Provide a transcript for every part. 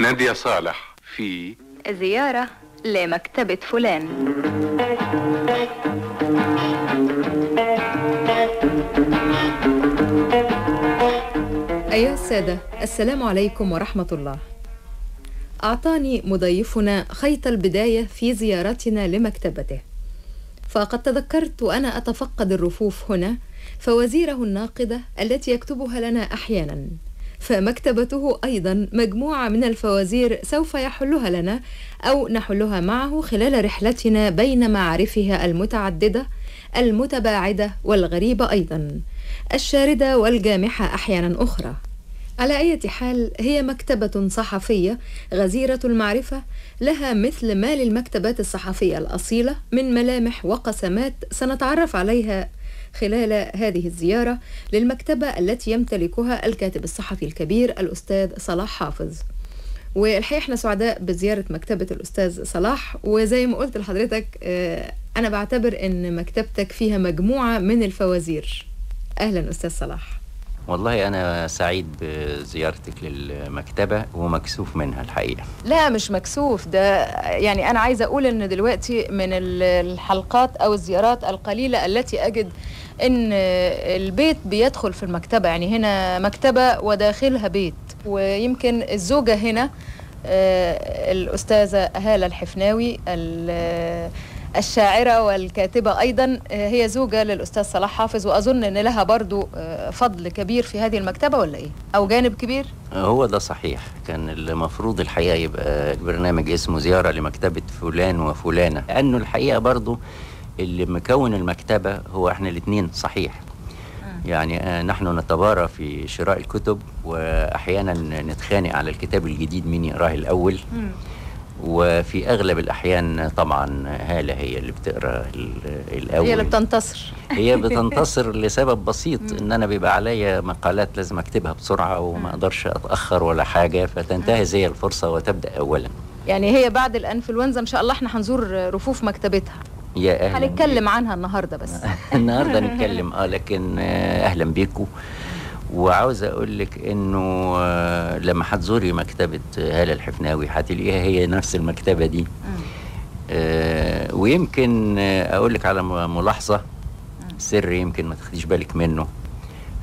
نادية صالح في زيارة لمكتبة فلان. أيها السادة السلام عليكم ورحمة الله. أعطاني مضيفنا خيط البداية في زيارتنا لمكتبته. فقد تذكرت وأنا أتفقد الرفوف هنا فوزيره الناقدة التي يكتبها لنا أحيانا. فمكتبته أيضا مجموعة من الفوازير سوف يحلها لنا أو نحلها معه خلال رحلتنا بين معارفها المتعددة المتباعدة والغريبة أيضا الشاردة والجامحة أحيانا أخرى. على أي حال هي مكتبة صحفية غزيرة المعرفة لها مثل ما للمكتبات الصحفية الأصيلة من ملامح وقسمات سنتعرف عليها خلال هذه الزيارة للمكتبة التي يمتلكها الكاتب الصحفي الكبير الأستاذ صلاح حافظ. والحقيقة إحنا سعداء بزيارة مكتبة الأستاذ صلاح وزي ما قلت لحضرتك آه، أنا بعتبر إن مكتبتك فيها مجموعة من الفوازير. أهلا أستاذ صلاح. والله أنا سعيد بزيارتك للمكتبة ومكسوف منها الحقيقة. لا مش مكسوف. ده يعني أنا عايزة أقول إن دلوقتي من ال- الحلقات أو الزيارات القليلة التي أجد إن البيت بيدخل في المكتبة يعني هنا مكتبة وداخلها بيت ويمكن الزوجة هنا آه، الأستاذة هالة الحفناوي ال- الشاعرة والكاتبة أيضا آه، هي زوجة للأستاذ صلاح حافظ وأظن أن لها برضو آه، فضل كبير في هذه المكتبة ولا إيه؟ أو جانب كبير؟ هو ده صحيح كان المفروض الحقيقة يبقى البرنامج اسمه زيارة لمكتبة فلان وفلانة لأنه الحقيقة برضو اللي مكون المكتبة هو إحنا الاثنين صحيح. يعني آه، نحن نتبارى في شراء الكتب وأحيانا نتخانق على الكتاب الجديد مين يقراه الأول. وفي أغلب الأحيان طبعا هالة هي اللي بتقرأ ال- الأول. هي اللي بتنتصر. هي بتنتصر لسبب بسيط إن أنا بيبقى عليا مقالات لازم أكتبها بسرعة وما أقدرش أتأخر ولا حاجة فتنتهز هي الفرصة وتبدأ اولا. يعني هي بعد الانفلونزا إن شاء الله إحنا هنزور رفوف مكتبتها. يا أهلا هنتكلم عنها النهارده بس. النهارده نتكلم. آه لكن آه، أهلا بيكم وعاوز أقول لك إنه آه، لما هتزوري مكتبة هالة الحفناوي هتلاقيها هي نفس المكتبة دي. آه، ويمكن آه، أقول لك على ملاحظة سر يمكن ما تاخديش بالك منه.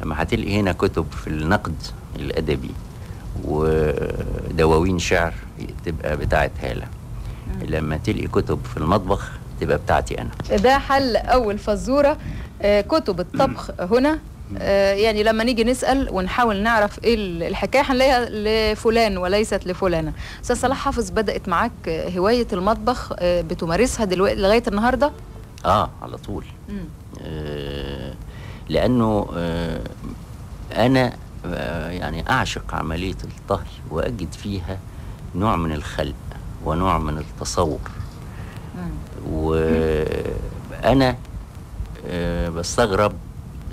لما هتلاقي هنا كتب في النقد الأدبي ودواوين شعر تبقى بتاعت هالة. لما تلقي كتب في المطبخ تبقى بتاعتي أنا. ده حل أول فزورة. آه، كتب الطبخ هنا. آه، يعني لما نيجي نسأل ونحاول نعرف إيه ال- الحكاية هنلاقيها لفلان وليست لفلانة. أستاذ صلاح حافظ بدأت معاك هواية المطبخ آه، بتمارسها دلوقتي لغاية النهارده؟ آه على طول. آه لأنه آه أنا آه يعني أعشق عملية الطهي وأجد فيها نوع من الخلق ونوع من التصور. وأنا آه بستغرب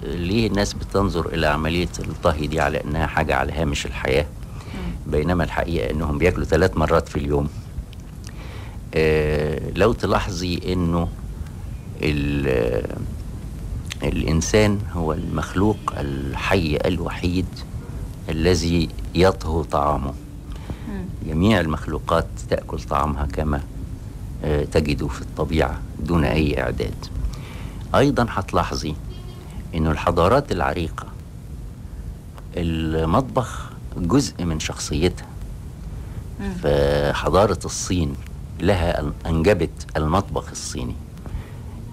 ليه الناس بتنظر إلى عملية الطهي دي على إنها حاجة على هامش الحياة. بينما الحقيقة إنهم بياكلوا ثلاث مرات في اليوم. آه لو تلاحظي إنه ال- الإنسان هو المخلوق الحي الوحيد الذي يطهو طعامه. جميع المخلوقات تأكل طعامها كما آه، تجد في الطبيعة دون أي إعداد. أيضا هتلاحظي أنه الحضارات العريقة المطبخ جزء من شخصيتها. فحضارة الصين لها أنجبت المطبخ الصيني.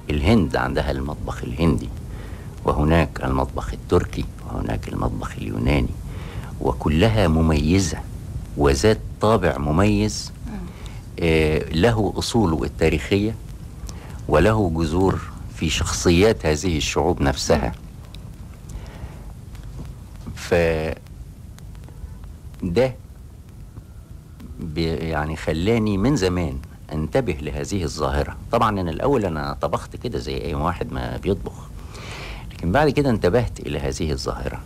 الهند عندها المطبخ الهندي وهناك المطبخ التركي وهناك المطبخ اليوناني وكلها مميزة وذات طابع مميز له أصوله التاريخية وله جذور في شخصيات هذه الشعوب نفسها. ف ده يعني خلاني من زمان انتبه لهذه الظاهرة. طبعا أنا الأول أنا طبخت كده زي أي واحد ما بيطبخ لكن بعد كده انتبهت إلى هذه الظاهرة.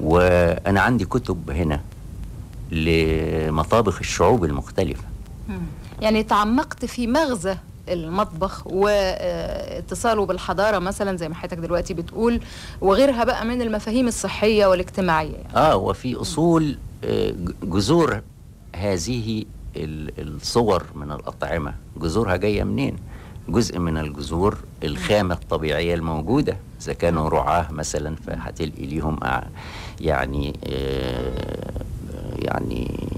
وأنا عندي كتب هنا لمطابخ الشعوب المختلفة. يعني تعمقت في مغزى المطبخ واتصاله بالحضارة مثلا زي ما حضرتك دلوقتي بتقول وغيرها بقى من المفاهيم الصحية والاجتماعية. آه وفي أصول آه، جذور هذه ال- الصور من الأطعمة. جذورها جاية منين؟ جزء من الجذور الخامة الطبيعية الموجودة. إذا كانوا رعاة مثلا فهتلقي ليهم يعني آه، يعني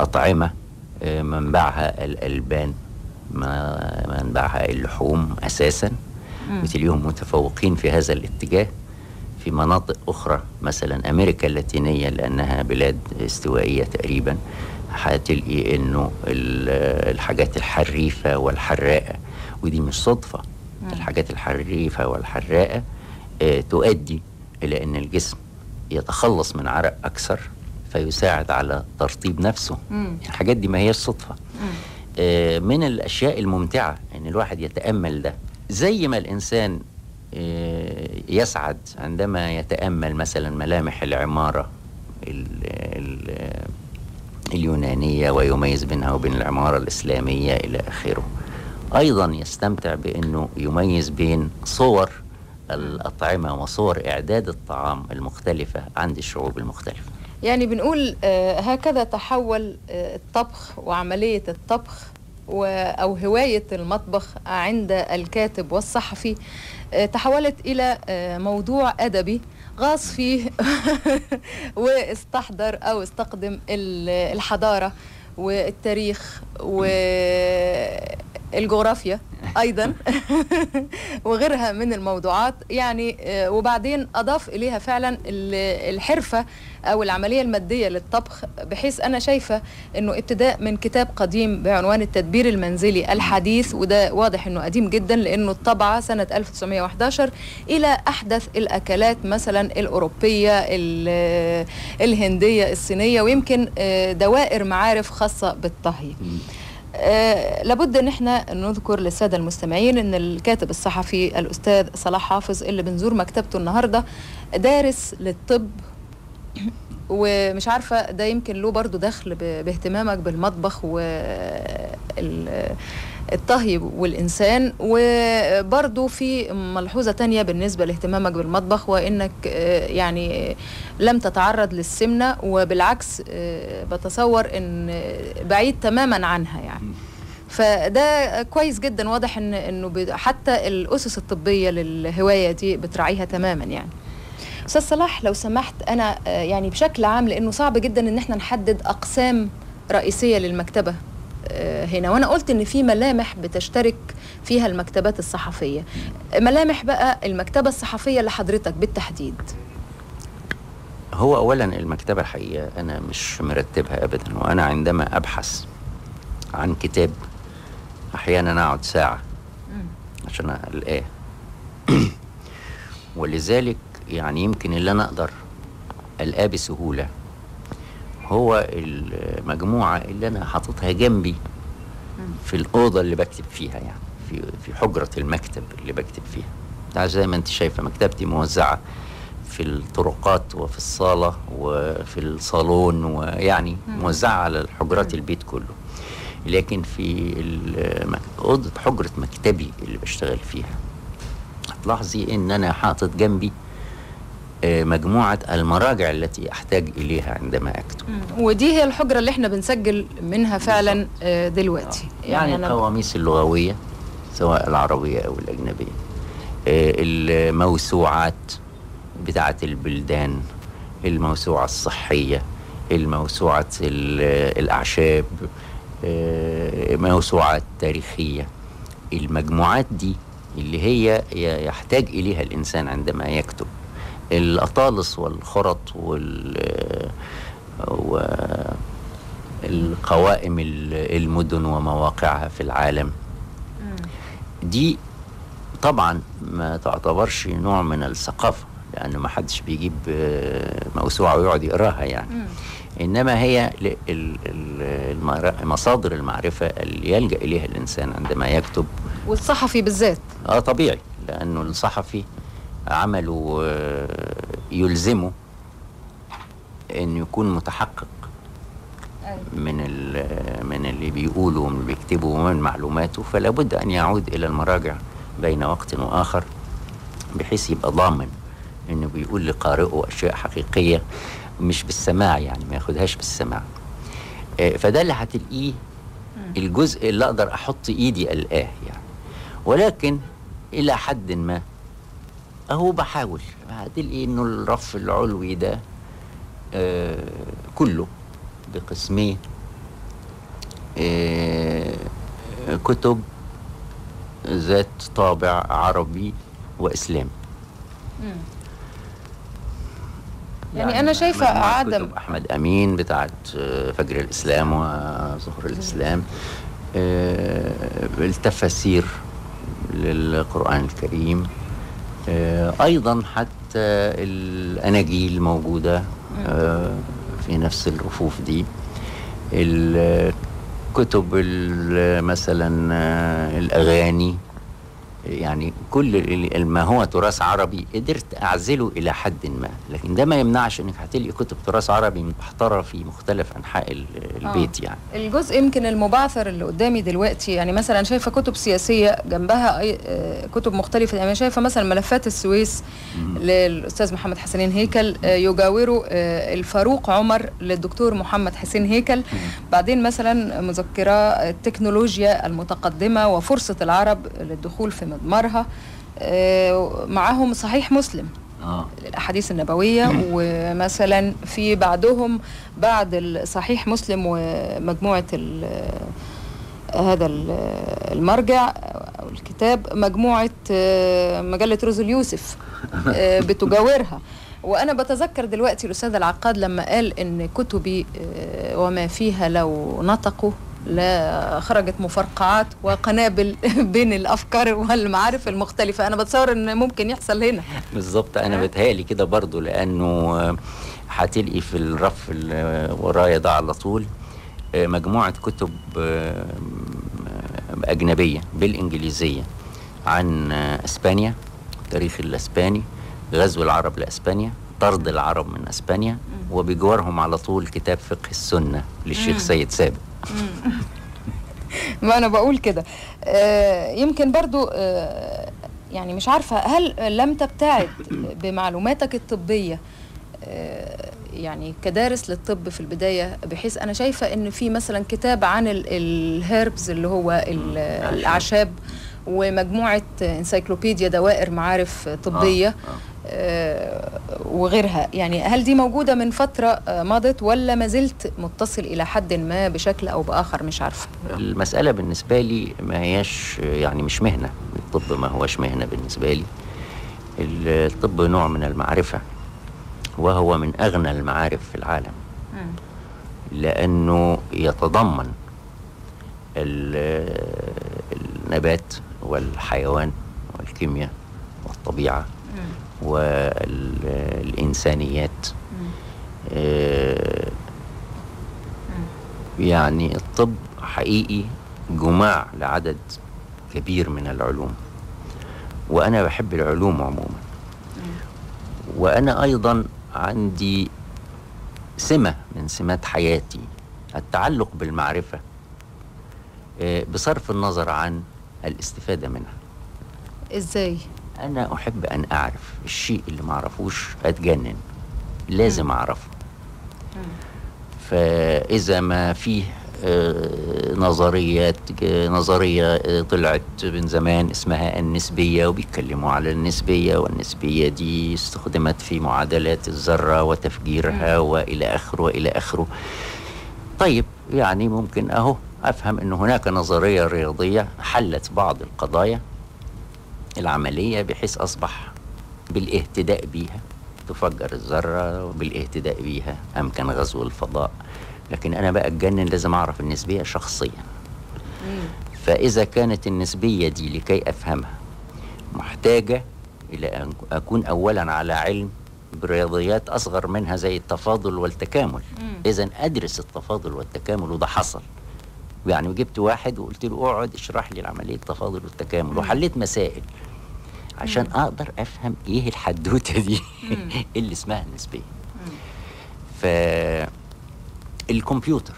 أطعمة. آه، منبعها الألبان منبعها اللحوم أساسا. وتلاقيهم متفوقين في هذا الاتجاه. في مناطق أخرى مثلا أمريكا اللاتينية لأنها بلاد استوائية تقريبا هتلقي إنه ال- الحاجات الحريفة والحراقة. ودي مش صدفة. الحاجات الحريفة والحراقة آه، تؤدي إلى أن الجسم يتخلص من عرق أكثر. فيساعد على ترطيب نفسه. مم. الحاجات دي ما هي الصدفة آه، من الأشياء الممتعة أن الواحد يتأمل ده. زي ما الإنسان آه، يسعد عندما يتأمل مثلا ملامح العمارة ال- ال- اليونانية ويميز بينها وبين العمارة الإسلامية إلى آخره. أيضا يستمتع بأنه يميز بين صور الأطعمة وصور إعداد الطعام المختلفة عند الشعوب المختلفة. يعني بنقول آه، هكذا تحول آه، الطبخ وعملية الطبخ و- أو هواية المطبخ عند الكاتب والصحفي آه، تحولت إلى موضوع أدبي غاص فيه واستحضر أو استخدم ال- الحضارة والتاريخ والجغرافيا أيضا. وغيرها من الموضوعات. يعني آه، وبعدين أضاف إليها فعلا ال- الحرفة أو العملية المادية للطبخ بحيث أنا شايفة أنه ابتداء من كتاب قديم بعنوان التدبير المنزلي الحديث. وده واضح أنه قديم جدا لأنه الطبعة سنة 1911 إلى أحدث الأكلات مثلا الأوروبية ال- الهندية الصينية ويمكن آه، دوائر معارف خاصة بالطهي. آه، لابد ان إحنا نذكر للسادة المستمعين ان الكاتب الصحفي الأستاذ صلاح حافظ اللي بنزور مكتبته النهارده دارس للطب ومش عارفة ده يمكن له برضو دخل باهتمامك بالمطبخ والطهي والإنسان وبرضو في ملحوظة تانية بالنسبة لاهتمامك بالمطبخ وإنك آه، يعني لم تتعرض للسمنة وبالعكس آه، بتصور إن بعيد تماما عنها يعني. فده كويس جدا واضح إن إنه حتى الأسس الطبية للهواية دي بتراعيها تماما يعني. أستاذ صلاح لو سمحت أنا آه، يعني بشكل عام لأنه صعب جدا إن إحنا نحدد أقسام رئيسية للمكتبة. آه، هنا. وأنا قلت إن في ملامح بتشترك فيها المكتبات الصحفية. ملامح بقى المكتبة الصحفية لحضرتك بالتحديد. هو اولا المكتبة الحقيقة أنا مش مرتبها ابدا وأنا عندما أبحث عن كتاب أحيانا أقعد ساعة عشان ألقاه. ولذلك يعني يمكن اللي أنا أقدر ألقاه بسهولة. هو المجموعة اللي أنا حاططها جنبي في الأوضة اللي بكتب فيها يعني في في حجرة المكتب اللي بكتب فيها. زي ما أنت شايفة مكتبتي موزعة في الطرقات وفي الصالة وفي الصالون ويعني موزعة على حجرات البيت كله. لكن في أوضة حجرة مكتبي اللي بشتغل فيها هتلاحظي إن أنا حاطط جنبي آه، مجموعة المراجع التي أحتاج إليها عندما أكتب. ودي هي الحجرة اللي إحنا بنسجل منها فعلا آه، دلوقتي. يعني أنا- القواميس اللغوية سواء العربية أو الأجنبية. آه، الموسوعات بتاعة البلدان الموسوعة الصحية الموسوعة ال- الأعشاب آه، موسوعات تاريخية. المجموعات دي اللي هي يحتاج إليها الإنسان عندما يكتب. الأطالس والخرط وال و القوائم ال- المدن ومواقعها في العالم. دي طبعا ما تعتبرش نوع من الثقافة لأنه ما حدش بيجيب آه، موسوعة ويقعد يقراها يعني. إنما هي مصادر المعرفة اللي يلجأ إليها الإنسان عندما يكتب. والصحفي بالذات. آه طبيعي لأنه الصحفي عمله آه، يلزمه إن يكون متحقق من ال- من اللي بيقوله ومن اللي بيكتبه ومن معلوماته. فلا بد أن يعود إلى المراجع بين وقت وآخر بحيث يبقى ضامن إنه بيقول لقارئه أشياء حقيقية مش بالسماع يعني ما ياخدهاش بالسماع. آه، فده اللي هتلاقيه الجزء اللي أقدر أحط إيدي الاه يعني. ولكن إلى حد ما أهو بحاول. هتلاقي إنه الرف العلوي ده آه كله بقسميه آه كتب ذات طابع عربي واسلامي يعني أنا شايفة مجموعة عدم- كتب أحمد أمين بتاعت آه، فجر الإسلام وظهر الإسلام. آه، التفاسير للقرآن الكريم. أيضا حتى الأناجيل موجودة آه، في نفس الرفوف دي. الكتب ال- مثلا آه، الأغاني يعني كل ما هو تراث عربي قدرت أعزله إلى حد ما. لكن ده ما يمنعش إنك هتلاقي كتب تراث عربي محترة في مختلف أنحاء ال- البيت يعني. الجزء يمكن المبعثر اللي قدامي دلوقتي يعني مثلا شايفة كتب سياسية جنبها أي آه، كتب مختلفة. يعني شايفة مثلا ملفات السويس للأستاذ محمد حسنين هيكل آه، يجاوره آه، الفاروق عمر للدكتور محمد حسين هيكل. بعدين مثلا مذكرة التكنولوجيا المتقدمة وفرصة العرب للدخول في مضمارها آه، معاهم صحيح مسلم. آه. الأحاديث النبوية ومثلا في بعدهم بعد صحيح مسلم ومجموعة ال- هذا ال- المرجع أو الكتاب مجموعة آه، مجلة روز اليوسف آه، بتجاورها. وأنا بتذكر دلوقتي الأستاذ العقاد لما قال إن كتبي آه، وما فيها لو نطقوا. لا خرجت مفرقعات وقنابل بين الأفكار والمعارف المختلفة. أنا بتصور إن ممكن يحصل هنا. بالظبط أنا بتهيألي كده برضو لأنه هتلاقي في الرف اللي ورايا ده على طول مجموعة كتب أجنبية بالإنجليزية عن أسبانيا التاريخ الأسباني غزو العرب لأسبانيا طرد العرب من أسبانيا وبجوارهم على طول كتاب فقه السنة للشيخ سيد سابق. ما أنا بقول كده. آه، يمكن برضو آه، يعني مش عارفة هل لم تبتعد بمعلوماتك الطبية آه، يعني كدارس للطب في البداية بحيث أنا شايفة إن في مثلا كتاب عن ال herbs اللي هو ال- الأعشاب. ومجموعة encyclopedia دوائر معارف طبية. آه، آه. آه، وغيرها. يعني هل دي موجودة من فترة آه، مضت ولا ما زلت متصل إلى حد ما بشكل أو بآخر؟ مش عارفة. المسألة بالنسبة لي ما هياش يعني مش مهنة. الطب ما هوش مهنة بالنسبة لي. الطب نوع من المعرفة وهو من أغنى المعارف في العالم. لأنه يتضمن ال- النبات والحيوان والكيمياء والطبيعة والإنسانيات. آه، يعني الطب حقيقي جماع لعدد كبير من العلوم. وأنا بحب العلوم عموما. وأنا أيضا عندي سمة من سمات حياتي التعلق بالمعرفة آه، بصرف النظر عن الاستفادة منها. إزاي؟ أنا أحب أن أعرف الشيء اللي ما أعرفوش أتجنن. لازم أعرفه. فإذا ما فيه آه، نظريات آه، نظرية آه، طلعت من زمان اسمها النسبية وبيتكلموا على النسبية والنسبية دي استخدمت في معادلات الذرة وتفجيرها وإلى آخره وإلى آخره. طيب يعني ممكن أهو أفهم أن هناك نظرية رياضية حلت بعض القضايا. العملية بحيث أصبح بالاهتداء بيها تفجر الذرة وبالاهتداء بيها أمكن غزو الفضاء. لكن أنا بقى أتجنن لازم أعرف النسبية شخصيا. فإذا كانت النسبية دي لكي أفهمها محتاجة إلى أن أكون أولا على علم برياضيات أصغر منها زي التفاضل والتكامل. إذا أدرس التفاضل والتكامل وده حصل. يعني جبت واحد وقلت له اقعد اشرح لي عمليه التفاضل والتكامل وحليت مسائل عشان أقدر افهم إيه الحدوتة دي اللي اسمها النسبية. ف الكمبيوتر.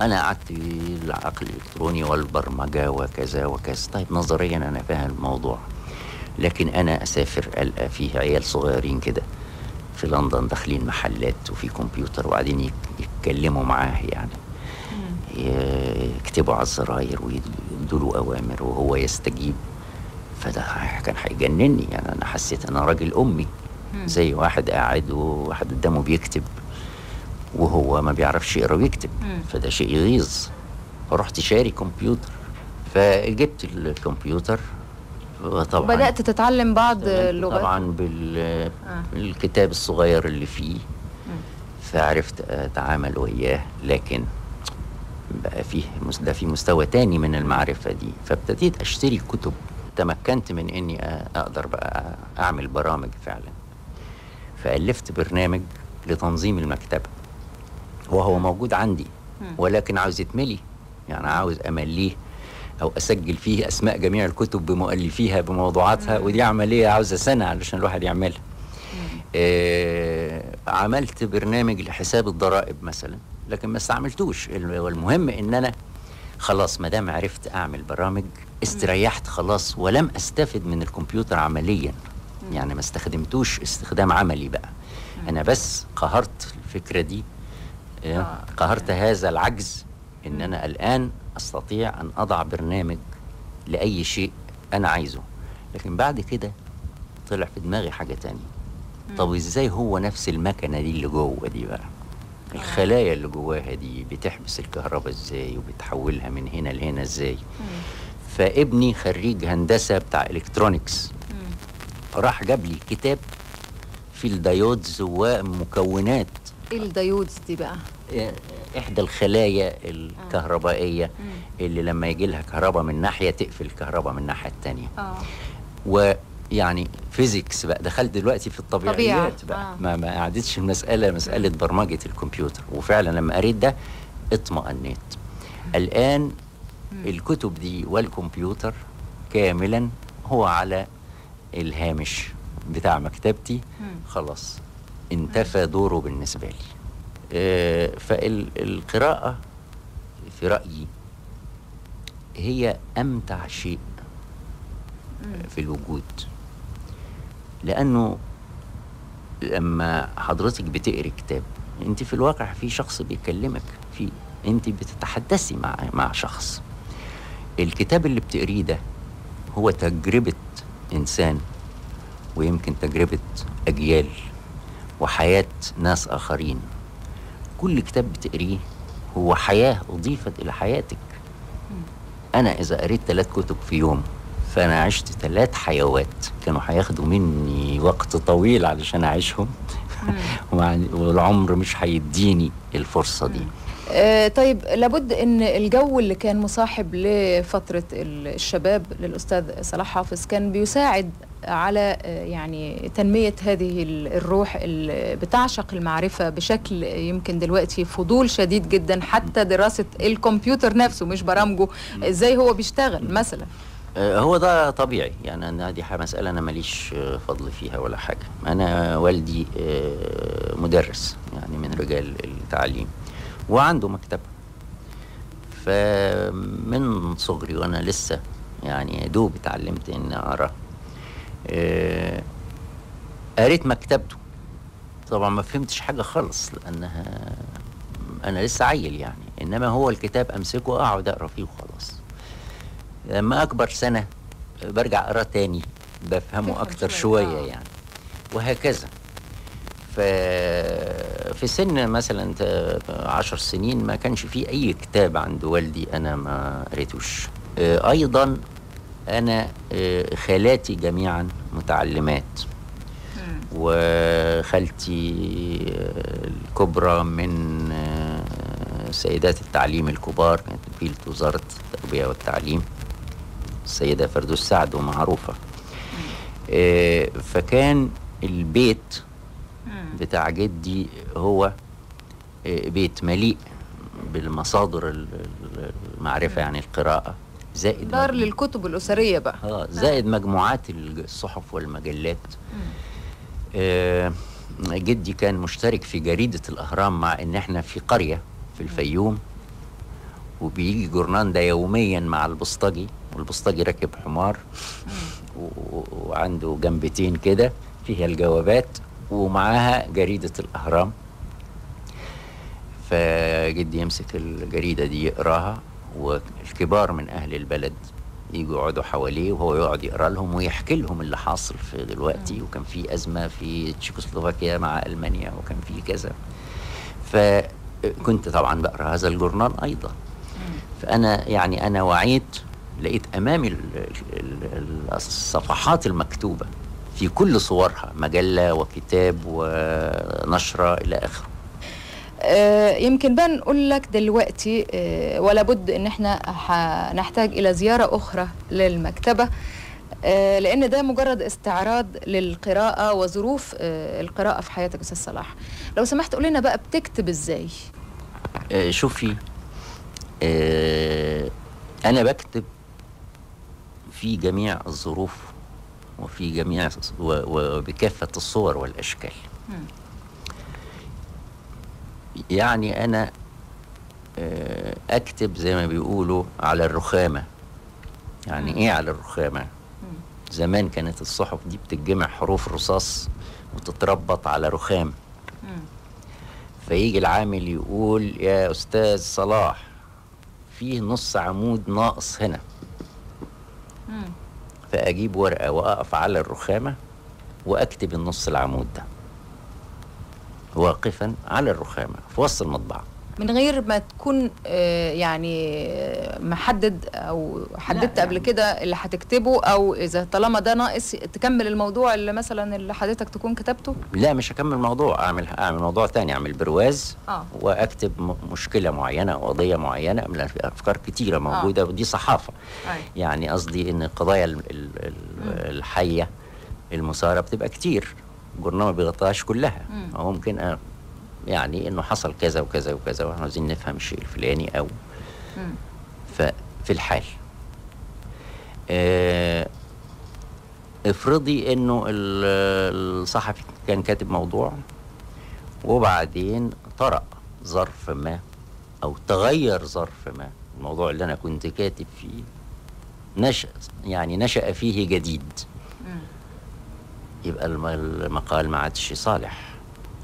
أنا قعدت العقل الإلكتروني والبرمجة وكذا وكذا. طيب نظريا أنا فاهم الموضوع. لكن أنا أسافر ألقى فيه عيال صغيرين كده في لندن داخلين محلات وفي كمبيوتر وقاعدين يتكلموا معاه يعني. يكتبوا على الزراير ويدوا له أوامر وهو يستجيب. فده كان هيجنني. يعني أنا حسيت ان أنا راجل أمي. زي واحد قاعد وواحد قدامه بيكتب وهو ما بيعرفش يقرأ ويكتب. فده شيء يغيظ. فرحت شاري كمبيوتر. فجبت الكمبيوتر. وطبعا بدأت تتعلم بعض اللغات. طبعا بال... بالكتاب الصغير اللي فيه. فعرفت أتعامل وياه. لكن بقى فيه ده في مستوى تاني من المعرفة دي فابتديت أشتري كتب. تمكنت من إني أ- أقدر بقى أعمل برامج فعلا. فألفت برنامج لتنظيم المكتبة وهو موجود عندي ولكن عاوز يتملي. يعني عاوز أمليه أو أسجل فيه أسماء جميع الكتب بمؤلفيها بموضوعاتها ودي عملية عاوزة سنة علشان الواحد يعملها. آه عملت برنامج لحساب الضرائب مثلا. لكن ما استعملتوش. ال- والمهم إن أنا خلاص ما دام عرفت أعمل برامج استريحت خلاص ولم أستفد من الكمبيوتر عمليا. يعني ما استخدمتوش استخدام عملي بقى. أنا بس قهرت الفكرة دي آه، قهرت هذا العجز إن أنا الآن أستطيع أن أضع برنامج لأي شيء أنا عايزه. لكن بعد كده طلع في دماغي حاجة تانية. طب إزاي هو نفس المكنة دي اللي جوه دي بقى؟ الخلايا اللي جواها دي بتحبس الكهرباء إزاي وبتحولها من هنا لهنا إزاي. فابني خريج هندسة بتاع electronics راح جاب لي كتاب في ال diodes ومكونات. ال diodes دي بقى. إحدى الخلايا الكهربائية اللي لما يجي لها كهرباء من ناحية تقفل الكهرباء من الناحية الثانية آه. ويعني فيزيكس بقى. دخلت دلوقتي في الطبيعيات بقى. آه. ما ما قعدتش المساله مسألة برمجة الكمبيوتر. وفعلا لما قريت ده اطمأنيت الآن الكتب دي والكمبيوتر كاملا هو على الهامش بتاع مكتبتي. خلاص انتفى دوره بالنسبة لي. آه، فالقراءه في رأيي هي أمتع شيء في الوجود. لأنه لما حضرتك بتقري كتاب أنت في الواقع في شخص بيكلمك في أنت بتتحدثي مع مع شخص. الكتاب اللي بتقريه ده هو تجربة إنسان ويمكن تجربة أجيال وحياة ناس آخرين. كل كتاب بتقريه هو حياة أضيفت إلى حياتك. أنا إذا قريت ثلاث كتب في يوم فأنا عشت ثلاث حيوات. كانوا هياخدوا مني وقت طويل علشان أعيشهم. ومع- والعمر مش هيديني الفرصة دي. آه، طيب لابد إن الجو اللي كان مصاحب لفترة ال- الشباب للأستاذ صلاح حافظ كان بيساعد على آه، يعني تنمية هذه ال- الروح اللي بتعشق المعرفة بشكل يمكن دلوقتي فضول شديد جدا. حتى دراسة الكمبيوتر نفسه مش برامجه. إزاي هو بيشتغل مثلا؟ هو ده طبيعي. يعني أنا دي مسألة أنا ماليش آه، فضل فيها ولا حاجة. أنا والدي آه، مدرس يعني من رجال التعليم وعنده مكتبة. فمن صغري وأنا لسه يعني دوب اتعلمت ان أقرأ آه، قريت مكتبته. طبعا ما فهمتش حاجة خالص لأنها أنا لسه عيل يعني. إنما هو الكتاب أمسكه أقعد أقرأ فيه وخلاص. لما أكبر سنة برجع أقرأ تاني بفهمه أكتر شوية، شوية آه. يعني. وهكذا. ف في سن مثلا عشر سنين ما كانش في أي كتاب عند والدي أنا ما قريتوش. آه، أيضا أنا آه، خالاتي جميعا متعلمات. وخالتي الكبرى من سيدات التعليم الكبار كانت وكيلة وزارة التربية والتعليم. السيدة فردوس سعد ومعروفة. آه، فكان البيت بتاع جدي هو آه، بيت مليء بالمصادر ال- ال- المعرفة يعني القراءة. زائد دار مجموع- للكتب الأسرية بقى. آه زائد مجموعات الصحف والمجلات. آه جدي كان مشترك في جريدة الأهرام مع إن إحنا في قرية في الفيوم. وبيجي جورنان ده يوميا مع البسطجي والبسطجي راكب حمار وعنده جنبتين كده فيها الجوابات ومعاها جريدة الأهرام. فجدي يمسك الجريدة دي يقراها والكبار من أهل البلد يجوا يقعدوا حواليه وهو يقعد يقرأ لهم ويحكي لهم اللي حاصل في دلوقتي. وكان في أزمة في تشيكوسلوفاكيا مع ألمانيا وكان في كذا. فكنت طبعا بقرأ هذا الجورنال أيضا. فأنا يعني أنا وعيت لقيت أمامي ال- ال- ال- الصفحات المكتوبة في كل صورها مجلة وكتاب ونشرة إلى آخره. آه، يمكن بقى نقول لك دلوقتي آه، ولا بد إن إحنا هنحتاج إلى زيارة أخرى للمكتبة آه، لأن ده مجرد استعراض للقراءة وظروف القراءة في حياتك أستاذ صلاح. لو سمحت قول لنا بقى بتكتب إزاي؟ شوفي أنا بكتب في جميع الظروف وفي جميع وبكافة الصور والأشكال. يعني أنا آه، أكتب زي ما بيقولوا على الرخامة. يعني إيه على الرخامة؟ زمان كانت الصحف دي بتتجمع حروف رصاص وتتربط على رخام. فيجي العامل يقول يا أستاذ صلاح فيه نص عمود ناقص هنا. فأجيب ورقة وأقف على الرخامة وأكتب النص العمود ده. واقفا على الرخامة في وسط المطبعة. من غير ما تكون آه، يعني آه، محدد أو حددت قبل يعني- كده اللي هتكتبه أو إذا طالما ده ناقص تكمل الموضوع اللي مثلا اللي حضرتك تكون كتبته؟ لا مش هكمل موضوع أعمل أعمل موضوع تاني أعمل برواز آه. وأكتب م- مشكلة معينة أو قضية معينة من أفكار كتيرة موجودة ودي صحافة. أي. يعني قصدي إن القضايا ال- ال- ال- الحية المثارة بتبقى كتير. الجورنال ما بيغطيهاش كلها. مم. أو ممكن أ- يعني إنه حصل كذا وكذا وكذا وإحنا عايزين نفهم الشيء الفلاني أو. ففي الحال آه، افرضي إنه ال- الصحفي كان كاتب موضوع وبعدين طرأ ظرف ما أو تغير ظرف ما الموضوع اللي أنا كنت كاتب فيه نشأ يعني نشأ فيه جديد. يبقى الم- المقال ما عادش صالح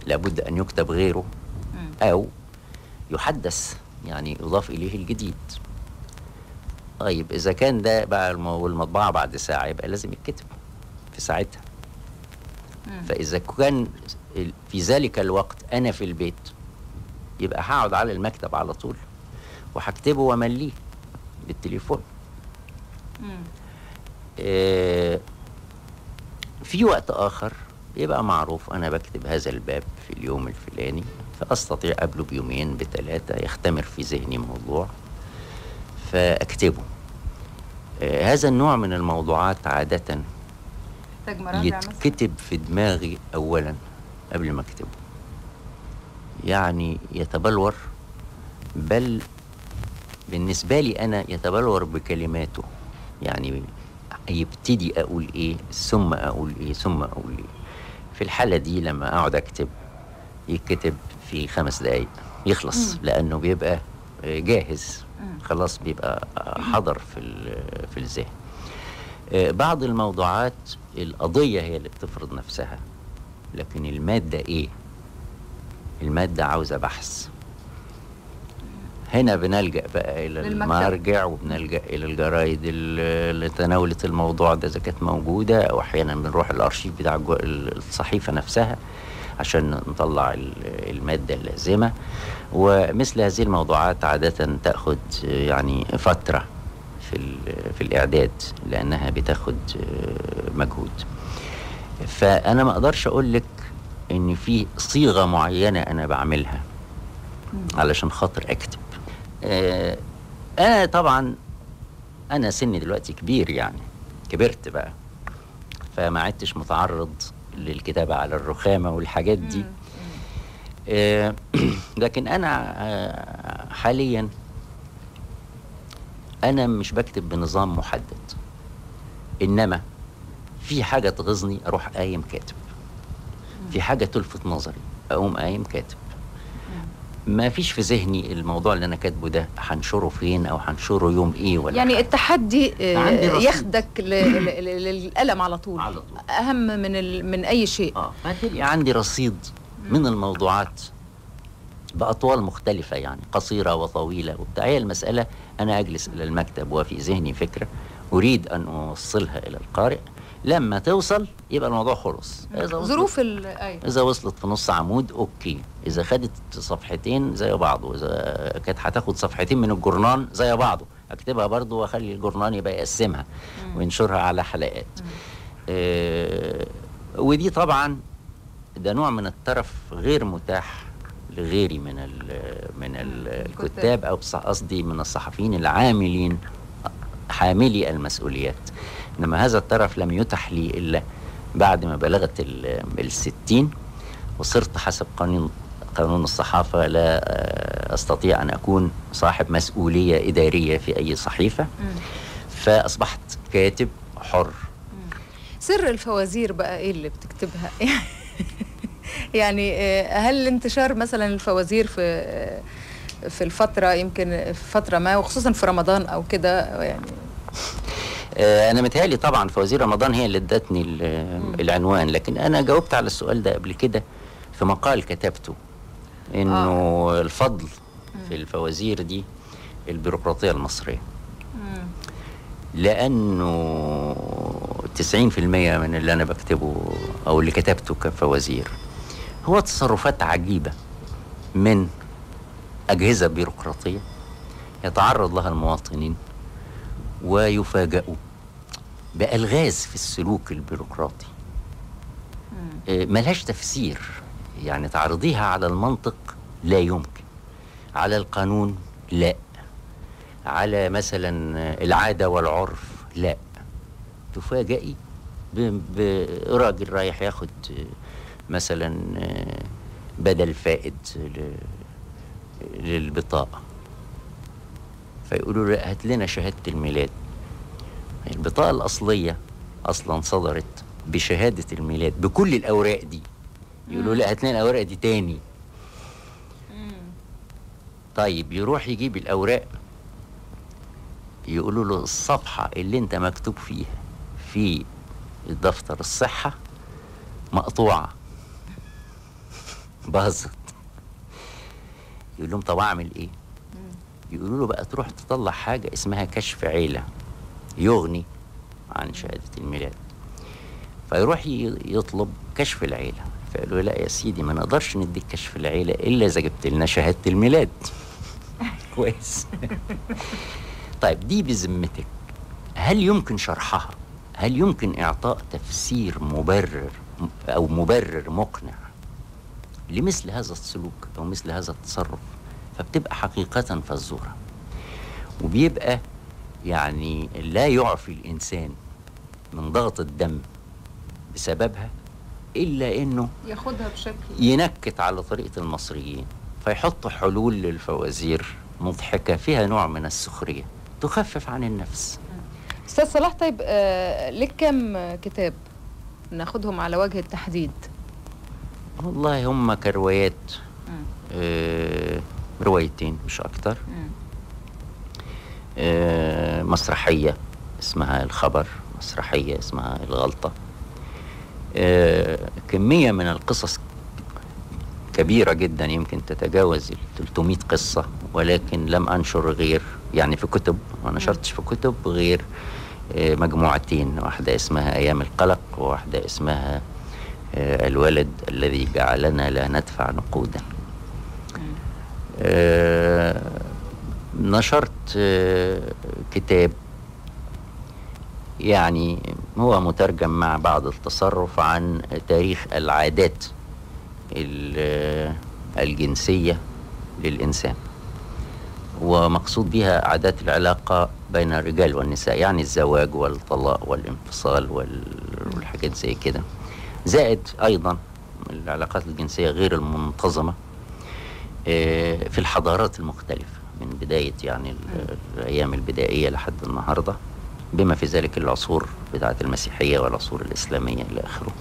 لابد أن يكتب غيره. أو يحدث يعني يضاف إليه الجديد طيب إذا كان ده بقى الم- المطبعه بعد ساعة يبقى لازم يتكتب في ساعتها مم. فإذا كان في ذلك الوقت أنا في البيت يبقى هقعد على المكتب على طول وهكتبه وأمليه بالتليفون. آه، في وقت آخر يبقى معروف أنا بكتب هذا الباب في اليوم الفلاني فأستطيع قبله بيومين بثلاثة يختمر في ذهني موضوع فأكتبه. آه، هذا النوع من الموضوعات عادة يتكتب في دماغي أولا قبل ما أكتبه. يعني يتبلور بل بالنسبة لي أنا يتبلور بكلماته. يعني يبتدي أقول إيه ثم أقول إيه ثم أقول إيه. في الحالة دي لما أقعد أكتب يتكتب في خمس دقايق يخلص لأنه بيبقى جاهز. خلاص بيبقى حضر في في الذهن. آه، بعض الموضوعات القضية هي اللي بتفرض نفسها. لكن المادة إيه؟ المادة عاوزة بحث. هنا بنلجأ بقى إلى. المرجع وبنلجأ إلى الجرايد ال- اللي تناولت الموضوع ده إذا كانت موجودة. أو أحيانا بنروح الأرشيف بتاع الصحيفة نفسها عشان نطلع ال- المادة اللازمة. ومثل هذه الموضوعات عادة تأخذ يعني فترة في في الإعداد لأنها بتاخد مجهود. فأنا ما أقدرش أقول لك إن في صيغة معينة أنا بعملها علشان خاطر أكتب. آه، أنا طبعا. أنا سني دلوقتي كبير يعني. كبرت بقى. فما عدتش متعرض للكتابة على الرخامة والحاجات دي. آه، لكن أنا آه، حاليا أنا مش بكتب بنظام محدد. إنما في حاجة تغيظني أروح قايم كاتب. في حاجة تلفت نظري. أقوم قايم كاتب. ما فيش في ذهني الموضوع اللي أنا كاتبه ده هنشره فين أو هنشره يوم إيه ولا يعني حاجة. التحدي آه،. ياخدك للقلم على طول على طول. أهم من ال... من أي شيء آه فتبقى عندي رصيد من الموضوعات بأطوال مختلفة يعني قصيرة وطويلة وبتاع هي المسألة أنا أجلس إلى المكتب وفي ذهني فكرة أريد أن أوصلها إلى القارئ لما توصل يبقى الموضوع خلص. ظروف ال أيوة. إذا وصلت في نص عمود أوكي. إذا خدت صفحتين زي بعضه. إذا كانت هتاخد صفحتين من الجورنان زي بعضه. أكتبها برضه وأخلي الجورنان يبقى يقسمها وينشرها على حلقات. آه ودي طبعا ده نوع من الترف غير متاح لغيري من ال من ال- الكتاب. أو قصدي من الصحفيين العاملين حاملي المسؤوليات. إنما هذا الترف لم يتح لي إلا بعد ما بلغت ال- الستين وصرت حسب قانون قانون الصحافة لا آه، أستطيع أن أكون صاحب مسؤولية إدارية في أي صحيفة. فأصبحت كاتب حر. سر الفوازير بقى إيه اللي بتكتبها؟ يعني آه، هل انتشار مثلا الفوازير في آه، في الفترة يمكن في فترة ما وخصوصا في رمضان أو كده يعني أنا متهيألي طبعا فوازير رمضان هي اللي ادتني ال- العنوان لكن أنا جاوبت على السؤال ده قبل كده في مقال كتبته إنه آه. الفضل في الفوازير دي البيروقراطية المصرية. لأنه 90% من اللي أنا بكتبه أو اللي كتبته كفوازير هو تصرفات عجيبة من أجهزة بيروقراطية يتعرض لها المواطنين. ويفاجئوا بألغاز في السلوك البيروقراطي. آه، ملهاش تفسير. يعني تعرضيها على المنطق لا يمكن. على القانون لا. على مثلا العادة والعرف لا. تفاجئي براجل رايح ياخد آه، مثلا آه، بدل فائد للبطاقة. فيقولوا له هات لنا شهادة الميلاد. البطاقة الأصلية أصلا صدرت بشهادة الميلاد بكل الأوراق دي. يقولوا لا هات لنا الأوراق دي تاني. طيب يروح يجيب الأوراق. يقولوا له الصفحة اللي أنت مكتوب فيها في دفتر الصحة مقطوعة. باظت. يقول لهم طب أعمل إيه؟ يقولوا له بقى تروح تطلع حاجة اسمها كشف عيلة يغني عن شهادة الميلاد. فيروح يطلب كشف العيلة. فقالوا له لا يا سيدي ما نقدرش نديك كشف العيلة إلا إذا جبت لنا شهادة الميلاد. كويس. طيب دي بذمتك. هل يمكن شرحها؟ هل يمكن إعطاء تفسير مبرر أو مبرر مقنع لمثل هذا السلوك أو مثل هذا التصرف؟ فبتبقى حقيقة فزورة. وبيبقى يعني لا يعفي الإنسان من ضغط الدم بسببها إلا إنه ياخدها بشكل ينكت على طريقة المصريين فيحطوا حلول للفوازير مضحكة فيها نوع من السخرية تخفف عن النفس. أستاذ صلاح طيب آه لك كم كتاب ناخدهم على وجه التحديد؟ والله هم كروايات آه روايتين مش أكتر. آه مسرحية اسمها الخبر مسرحية اسمها الغلطة. آه كمية من القصص كبيرة جدا يمكن تتجاوز ال 300 قصة ولكن لم أنشر غير يعني في كتب ما نشرتش في كتب غير آه، مجموعتين واحدة اسمها أيام القلق وواحدة اسمها آه، الولد الذي جعلنا لا ندفع نقودا. نشرت آه، كتاب. يعني هو مترجم مع بعض التصرف عن تاريخ العادات ال- الجنسية للإنسان. ومقصود بها عادات العلاقة بين الرجال والنساء يعني الزواج والطلاق والانفصال وال- والحاجات زي كده. زائد أيضا العلاقات الجنسية غير المنتظمة. آه، في الحضارات المختلفة من بداية يعني ال- الأيام البدائية لحد النهاردة بما في ذلك العصور بتاعة المسيحية والعصور الإسلامية إلى آخره.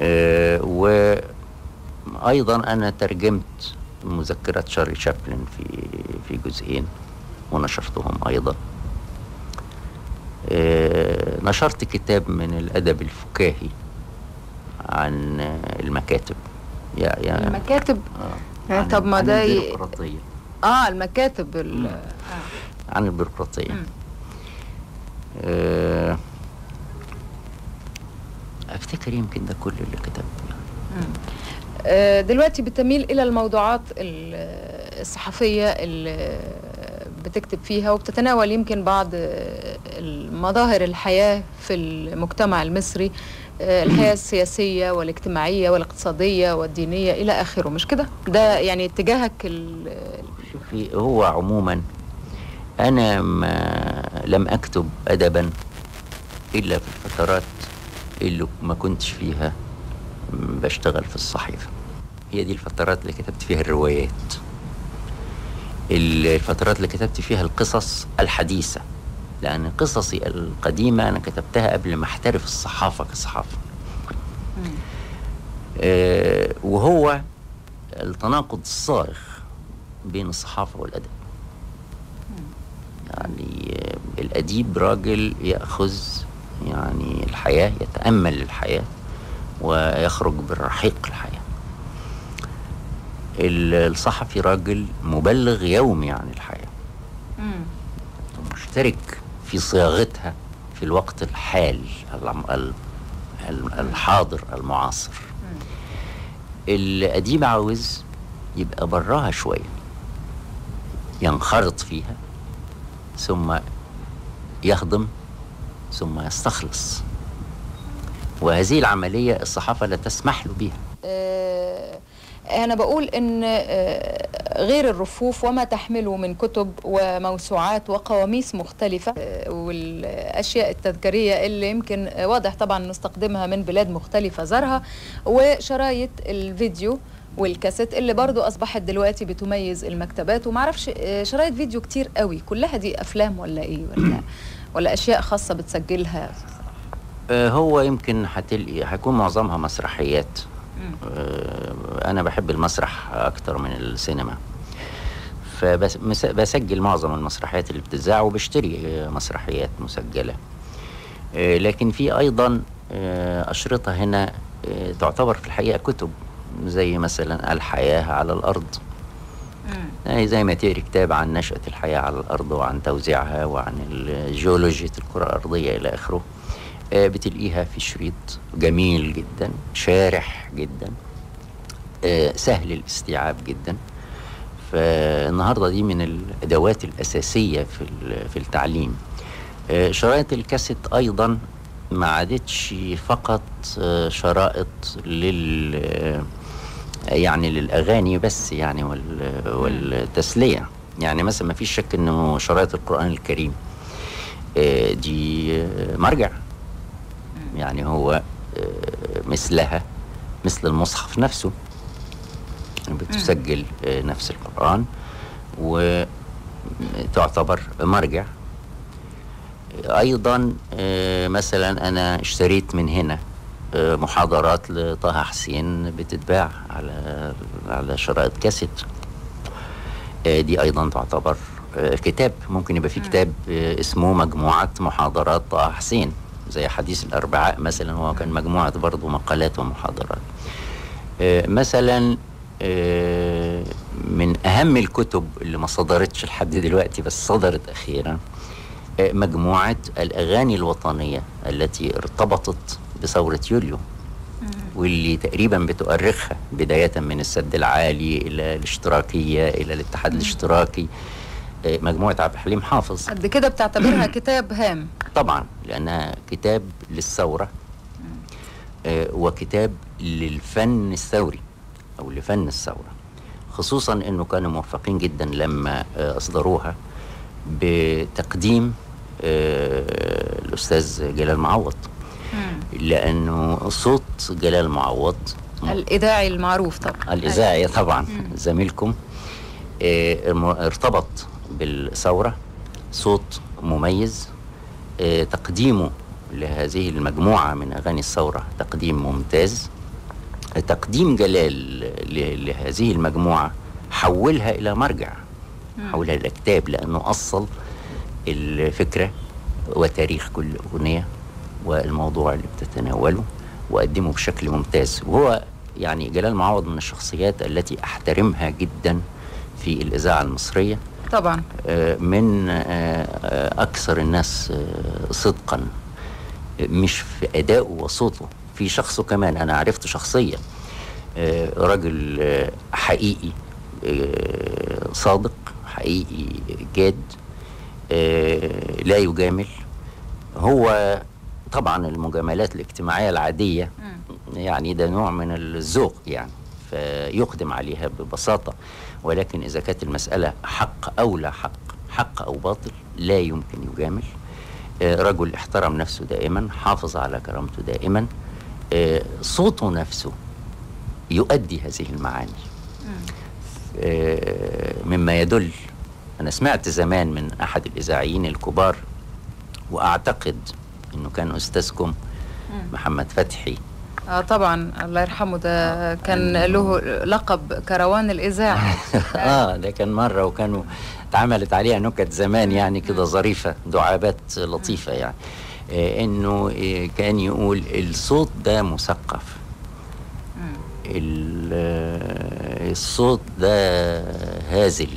آه، وأيضا أنا ترجمت مذكرات شارلي شابلن في في جزئين ونشرتهم أيضا. آه، نشرت كتاب من الأدب الفكاهي عن المكاتب. يا يا المكاتب؟ آه، عن- طب ما ده البيروقراطية. آه المكاتب ال... آه. عن البيروقراطية. مم. آه، أفتكر يمكن ده كل اللي كتبته آه، دلوقتي بتميل إلى الموضوعات ال- الصحفية اللي بتكتب فيها وبتتناول يمكن بعض المظاهر الحياة في المجتمع المصري. آه، الحياة السياسية والاجتماعية والاقتصادية والدينية إلى آخره مش كده؟ ده يعني اتجاهك شوفي هو عموما أنا ما لم أكتب ادبا إلا في الفترات اللي ما كنتش فيها بشتغل في الصحيفة. هي دي الفترات اللي كتبت فيها الروايات. الفترات اللي كتبت فيها القصص الحديثة. لأن قصصي القديمة أنا كتبتها قبل ما أحترف الصحافة كصحافة. آه، وهو التناقض الصارخ بين الصحافة والأدب. يعني آه، الأديب راجل يأخذ يعني الحياة يتأمل الحياة ويخرج بالرحيق الحياة. ال- الصحفي راجل مبلغ يومي عن الحياة. مشترك في صياغتها في الوقت الحال الحاضر المعاصر. الأديب عاوز يبقى براها شوية ينخرط فيها ثم يهضم ثم يستخلص. وهذه العملية الصحافة لا تسمح له بها آه، أنا بقول إن آه، غير الرفوف وما تحمله من كتب وموسوعات وقواميس مختلفة آه، والأشياء التذكارية اللي يمكن آه، واضح طبعا نستخدمها من بلاد مختلفة زارها وشرايط الفيديو والكاسيت اللي برضو أصبحت دلوقتي بتميز المكتبات. ومعرفش شرايط فيديو كتير قوي كلها دي أفلام ولا إيه؟ ولا ولا أشياء خاصة بتسجلها؟ هو يمكن هتلقي هيكون معظمها مسرحيات. أنا بحب المسرح أكتر من السينما. فبسجل معظم المسرحيات اللي بتذاع وبشتري مسرحيات مسجلة. آه، لكن في أيضا آه، أشرطة هنا آه، تعتبر في الحقيقة كتب زي مثلا الحياة على الأرض. يعني زي ما تقري كتاب عن نشأة الحياة على الأرض وعن توزيعها وعن جيولوجية الكرة الأرضية إلى آخره. بتلاقيها في شريط جميل جدا شارح جدا. سهل الاستيعاب جدا. فالنهاردة دي من الأدوات الأساسية في في التعليم. آه، شرائط الكاسيت أيضا ما عادتش فقط آه، شرائط لل آه، يعني للأغاني بس يعني وال- والتسلية. يعني مثلا ما فيش شك إنه شرائط القرآن الكريم آه، دي آه، مرجع. يعني هو آه، مثلها مثل المصحف نفسه. بتسجل آه، نفس القرآن وتعتبر مرجع. أيضا آه، مثلا أنا اشتريت من هنا آه، محاضرات لطه حسين بتتباع على على شرائط كاسيت. دي أيضا تعتبر كتاب. ممكن يبقى في كتاب اسمه مجموعة محاضرات طه حسين زي حديث الأربعاء مثلا هو كان مجموعة برضه مقالات ومحاضرات. مثلا من أهم الكتب اللي ما صدرتش لحد دلوقتي بس صدرت أخيرا آه، مجموعة الأغاني الوطنية التي ارتبطت بثورة يوليو واللي تقريبا بتؤرخها بداية من السد العالي إلى الاشتراكية إلى الاتحاد الاشتراكي. آه، مجموعة عبد الحليم حافظ. قد كده بتعتبرها كتاب هام. طبعا لأنها كتاب للثورة آه، وكتاب للفن الثوري. أو لفن الثورة خصوصا أنه كانوا موفقين جدا لما آه، أصدروها بتقديم آه، الأستاذ جلال معوض. لأنه صوت جلال معوض الإذاعي المعروف طبعا. الإذاعي طبعا زميلكم. آه، ارتبط بالثورة صوت مميز تقديمه لهذه المجموعة من أغاني الثورة تقديم ممتاز. تقديم جلال لهذه المجموعة حولها إلى مرجع حولها إلى كتاب لأنه أصل الفكرة وتاريخ كل أغنية والموضوع اللي بتتناوله وقدمه بشكل ممتاز. وهو يعني جلال معوض من الشخصيات التي أحترمها جدا في الإذاعة المصرية. طبعا. آه، من آه، آه، أكثر الناس صدقا مش في ادائه وصوته في شخصه كمان. أنا عرفته شخصيا آه، راجل آه، حقيقي آه، صادق حقيقي جاد لا يجامل. هو طبعا المجاملات الاجتماعية العادية يعني ده نوع من الذوق يعني فيقدم عليها ببساطة. ولكن إذا كانت المسألة حق أو لا حق حق أو باطل لا يمكن يجامل. رجل احترم نفسه دائما حافظ على كرامته دائما. صوته نفسه يؤدي هذه المعاني. آه، مما يدل أنا سمعت زمان من أحد الإذاعيين الكبار وأعتقد إنه كان استاذكم محمد فتحي. آه طبعا الله يرحمه ده كان له لقب كروان الإذاعة. آه ده كان مرة وكانوا اتعملت عليها نكت زمان يعني كده ظريفة دعابات لطيفة يعني. آه إنه آه كان يقول الصوت ده مثقف. آه، الصوت ده هازل.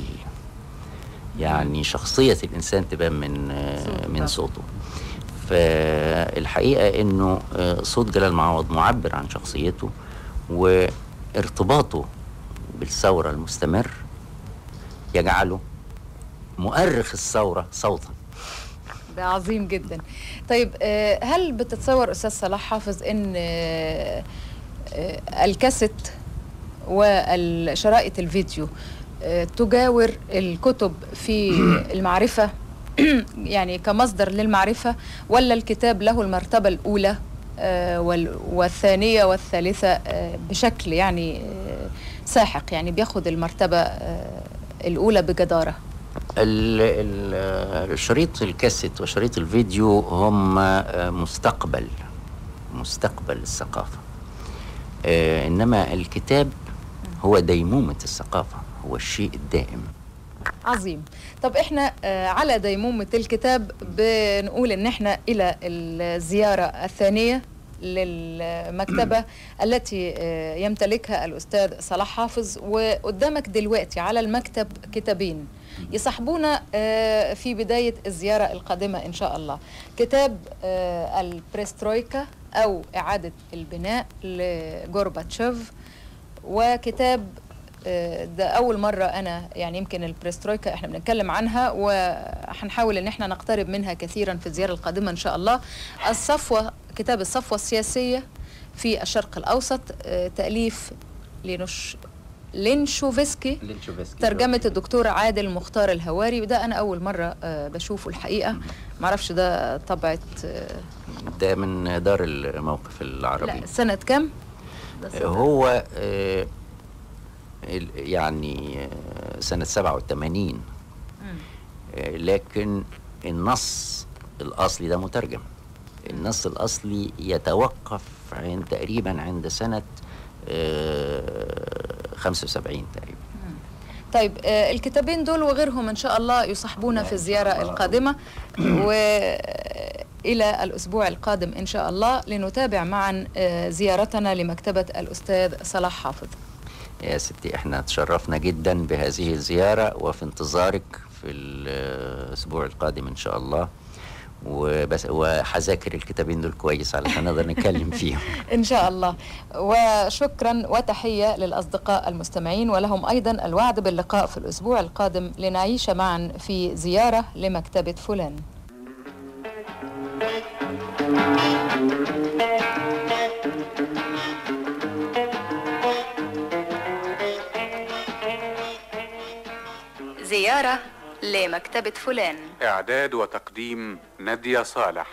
يعني شخصية الإنسان تبان من آه، صوته من. صوته. فالحقيقة إنه آه، صوت جلال معوض معبر عن شخصيته وارتباطه بالثورة المستمر يجعله مؤرخ الثورة صوتا. عظيم جدا. طيب آه، هل بتتصور أستاذ صلاح حافظ إن آه، آه، الكاسيت والشرائط الفيديو تجاور الكتب في المعرفة؟ يعني كمصدر للمعرفة ولا الكتاب له المرتبة الأولى آه، وال- والثانية والثالثة آه، بشكل يعني ساحق يعني بياخد المرتبة آه، الأولى الشريط الكاسيت وشريط الفيديو هم مستقبل مستقبل الثقافة. آه، إنما الكتاب هو ديمومة الثقافة هو الشيء الدائم. عظيم. طب إحنا آه، على ديمومة الكتاب بنقول إن إحنا إلى الزيارة الثانية للمكتبة التي آه، يمتلكها الأستاذ صلاح حافظ وقدامك دلوقتي على المكتب كتابين. يصاحبونا آه، في بداية الزيارة القادمة إن شاء الله. كتاب آه، البريسترويكا أو إعادة البناء لجورباتشوف وكتاب آه، ده أول مرة أنا يعني يمكن البريسترويكا إحنا بنتكلم عنها وهنحاول إن إحنا نقترب منها كثيرا في الزيارة القادمة إن شاء الله. الصفوة كتاب الصفوة السياسية في الشرق الأوسط تأليف لينوش لينشوفسكي ترجمة الدكتور عادل مختار الهواري وده أنا أول مرة آه، بشوفه الحقيقة. معرفش ده طبعة آه، ده من دار الموقف العربي. لا سنة سنة- هو آه، يعني سنة 87 مم. آه، لكن النص الأصلي ده مترجم. النص الأصلي يتوقف عند تقريبا عند سنة 75 تقريبا. طيب آه، الكتابين دول وغيرهم إن شاء الله يصاحبونا في الزيارة القادمة. وإلى الأسبوع القادم إن شاء الله لنتابع معا آه، زيارتنا لمكتبة الأستاذ صلاح حافظ. يا ستي إحنا تشرفنا جدا بهذه الزيارة وفي انتظارك في الأسبوع القادم إن شاء الله. وبس وحذاكر الكتابين دول كويس علشان نقدر نتكلم فيهم. إن شاء الله. وشكرا وتحية للأصدقاء المستمعين ولهم أيضا الوعد باللقاء في الأسبوع القادم لنعيش معا في زيارة لمكتبة فلان. زيارة لمكتبة فلان. إعداد وتقديم نادية صالح.